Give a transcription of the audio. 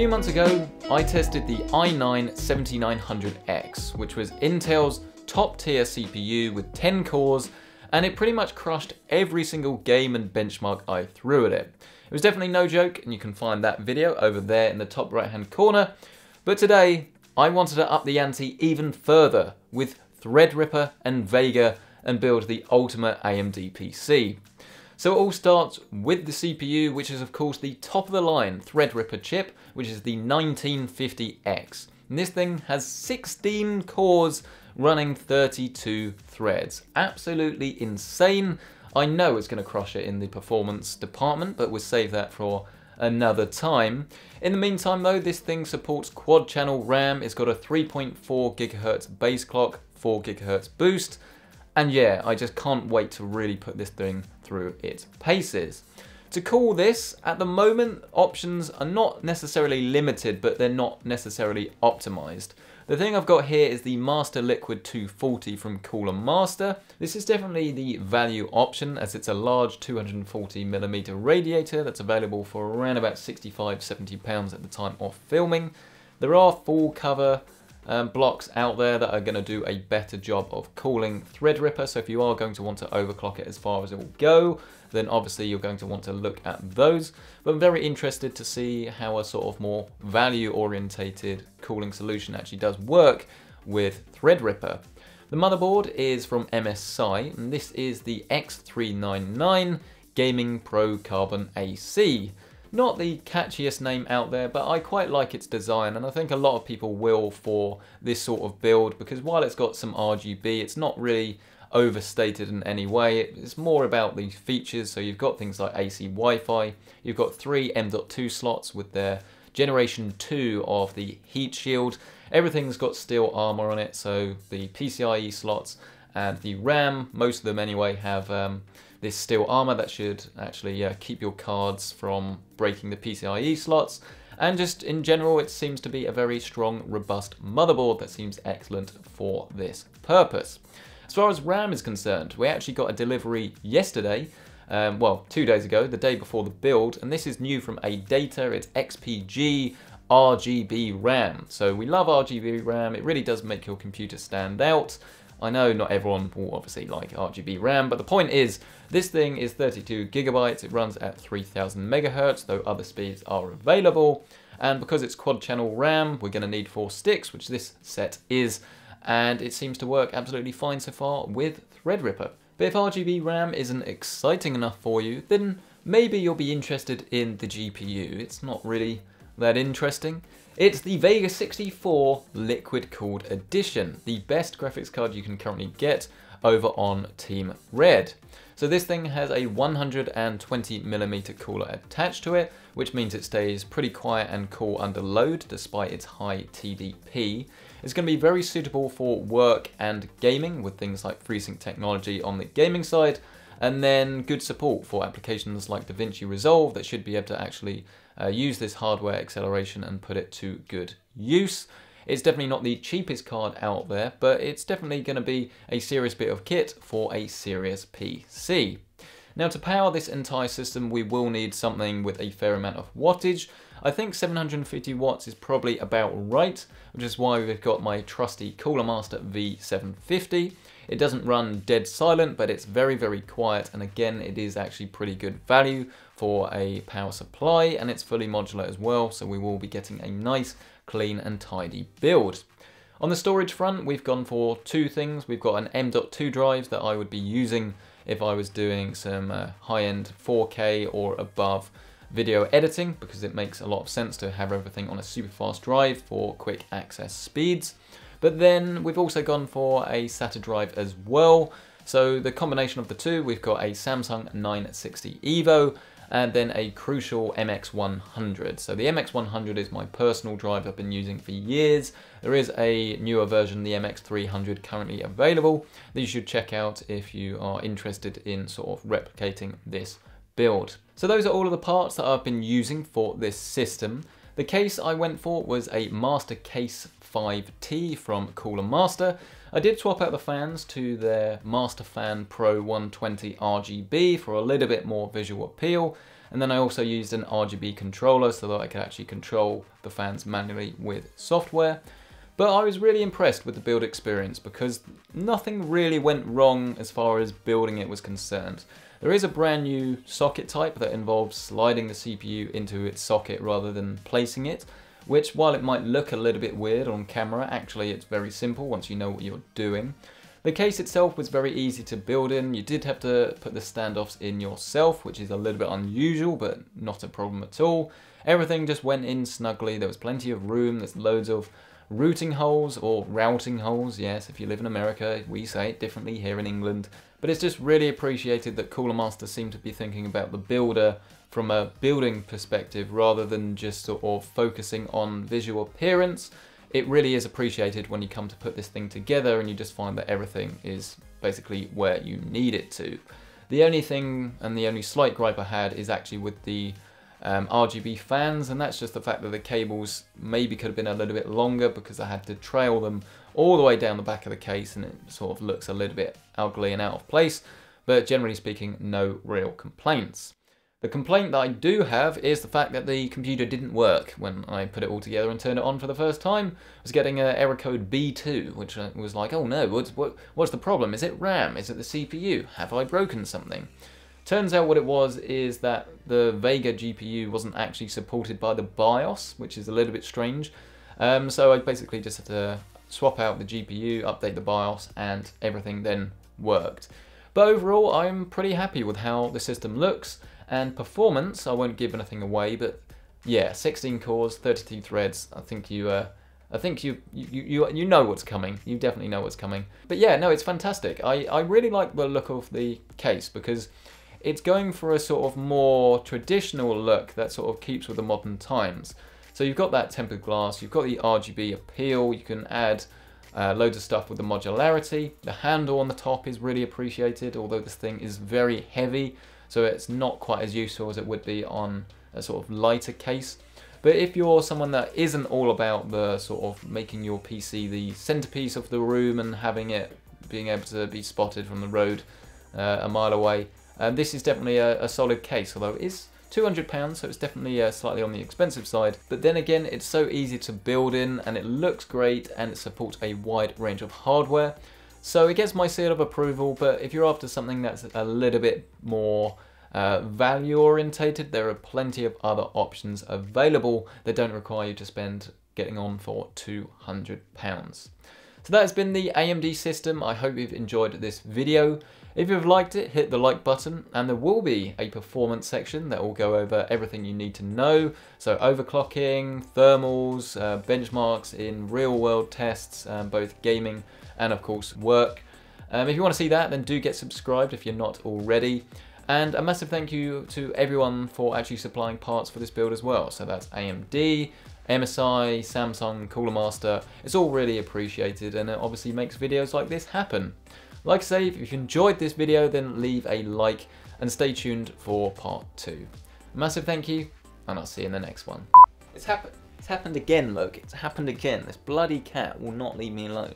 few months ago, I tested the i9-7900X, which was Intel's top tier CPU with 10 cores, and it pretty much crushed every single game and benchmark I threw at it. It was definitely no joke, and you can find that video over there in the top right hand corner. But today, I wanted to up the ante even further with Threadripper and Vega and build the ultimate AMD PC. So it all starts with the CPU, which is of course the top of the line Threadripper chip, which is the 1950X. And this thing has 16 cores running 32 threads. Absolutely insane. I know it's going to crush it in the performance department, but we'll save that for another time. In the meantime though, this thing supports quad channel RAM, it's got a 3.4 gigahertz base clock, 4 gigahertz boost, and yeah, I just can't wait to really put this thing through its paces. To call this, at the moment, options are not necessarily limited, but they're not necessarily optimized. The thing I've got here is the Master Liquid 240 from Cooler Master. This is definitely the value option as it's a large 240mm radiator that's available for around about 65-70 pounds at the time of filming. There are full cover um, blocks out there that are going to do a better job of cooling Threadripper. So if you are going to want to overclock it as far as it will go, then obviously you're going to want to look at those. But I'm very interested to see how a sort of more value orientated cooling solution actually does work with Threadripper. The motherboard is from MSI, and this is the X399 Gaming Pro Carbon AC. Not the catchiest name out there, but I quite like its design and I think a lot of people will for this sort of build because while it's got some RGB, it's not really overstated in any way. It's more about the features, so you've got things like AC Wi-Fi, you've got three M.2 slots with their generation 2 of the heat shield. Everything's got steel armor on it, so the PCIe slots and the RAM, most of them anyway, have um, this steel armor that should actually uh, keep your cards from breaking the PCIe slots. And just in general, it seems to be a very strong, robust motherboard that seems excellent for this purpose. As far as RAM is concerned, we actually got a delivery yesterday, um, well, two days ago, the day before the build, and this is new from ADATA, it's XPG RGB RAM. So we love RGB RAM, it really does make your computer stand out. I know not everyone will obviously like RGB RAM, but the point is, this thing is 32 gigabytes, it runs at 3000 megahertz, though other speeds are available. And because it's quad channel RAM, we're gonna need four sticks, which this set is, and it seems to work absolutely fine so far with Threadripper. But if RGB RAM isn't exciting enough for you, then maybe you'll be interested in the GPU. It's not really that interesting. It's the Vega 64 Liquid Cooled Edition, the best graphics card you can currently get over on Team Red. So this thing has a 120mm cooler attached to it, which means it stays pretty quiet and cool under load despite its high TDP. It's going to be very suitable for work and gaming with things like FreeSync technology on the gaming side, and then good support for applications like DaVinci Resolve that should be able to actually uh, use this hardware acceleration and put it to good use. It's definitely not the cheapest card out there, but it's definitely going to be a serious bit of kit for a serious PC. Now to power this entire system we will need something with a fair amount of wattage. I think 750 watts is probably about right, which is why we've got my trusty Cooler Master V750. It doesn't run dead silent, but it's very, very quiet. And again, it is actually pretty good value for a power supply and it's fully modular as well. So we will be getting a nice, clean and tidy build. On the storage front, we've gone for two things. We've got an M.2 drive that I would be using if I was doing some uh, high-end 4K or above video editing because it makes a lot of sense to have everything on a super fast drive for quick access speeds. But then we've also gone for a SATA drive as well. So the combination of the two, we've got a Samsung 960 EVO and then a Crucial MX100. So the MX100 is my personal drive I've been using for years. There is a newer version, the MX300, currently available that you should check out if you are interested in sort of replicating this build. So those are all of the parts that I've been using for this system. The case I went for was a Master Case 5T from Cooler Master. I did swap out the fans to their Master Fan Pro 120 RGB for a little bit more visual appeal. And then I also used an RGB controller so that I could actually control the fans manually with software. But I was really impressed with the build experience because nothing really went wrong as far as building it was concerned. There is a brand new socket type that involves sliding the CPU into its socket rather than placing it, which while it might look a little bit weird on camera, actually it's very simple once you know what you're doing. The case itself was very easy to build in. You did have to put the standoffs in yourself, which is a little bit unusual, but not a problem at all. Everything just went in snugly. There was plenty of room. There's loads of routing holes or routing holes. Yes, if you live in America, we say it differently here in England. But it's just really appreciated that Cooler Master seemed to be thinking about the builder from a building perspective rather than just sort of focusing on visual appearance. It really is appreciated when you come to put this thing together and you just find that everything is basically where you need it to. The only thing and the only slight gripe I had is actually with the um, RGB fans, and that's just the fact that the cables maybe could have been a little bit longer because I had to trail them all the way down the back of the case and it sort of looks a little bit ugly and out of place, but generally speaking, no real complaints. The complaint that I do have is the fact that the computer didn't work when I put it all together and turned it on for the first time. I was getting an error code B2, which was like, oh no, what's, what, what's the problem? Is it RAM? Is it the CPU? Have I broken something? Turns out what it was is that the Vega GPU wasn't actually supported by the BIOS, which is a little bit strange. Um, so I basically just had to swap out the GPU, update the BIOS, and everything then worked. But overall, I'm pretty happy with how the system looks, and performance, I won't give anything away, but yeah, 16 cores, 32 threads, I think you... Uh, I think you, you you you know what's coming. You definitely know what's coming. But yeah, no, it's fantastic. I, I really like the look of the case because it's going for a sort of more traditional look that sort of keeps with the modern times. So you've got that tempered glass, you've got the RGB appeal, you can add uh, loads of stuff with the modularity. The handle on the top is really appreciated, although this thing is very heavy, so it's not quite as useful as it would be on a sort of lighter case. But if you're someone that isn't all about the sort of making your PC the centerpiece of the room and having it being able to be spotted from the road uh, a mile away, um, this is definitely a, a, solid case, although it is £200, so it's definitely uh, slightly on the expensive side. But then again, it's so easy to build in, and it looks great, and it supports a wide range of hardware. So it gets my seal of approval, but if you're after something that's a little bit more uh, value orientated, there are plenty of other options available that don't require you to spend getting on for £200. So that has been the AMD system. I hope you've enjoyed this video. If you've liked it, hit the like button and there will be a performance section that will go over everything you need to know. So overclocking, thermals, uh, benchmarks in real world tests, um, both gaming and of course work. Um, if you want to see that, then do get subscribed if you're not already. And a massive thank you to everyone for actually supplying parts for this build as well. So that's AMD, MSI, Samsung, Cooler Master. It's all really appreciated and it obviously makes videos like this happen. Like I say, if you enjoyed this video, then leave a like and stay tuned for part two. Massive thank you, and I'll see you in the next one. It's happened. It's happened again, Loki. It's happened again. This bloody cat will not leave me alone.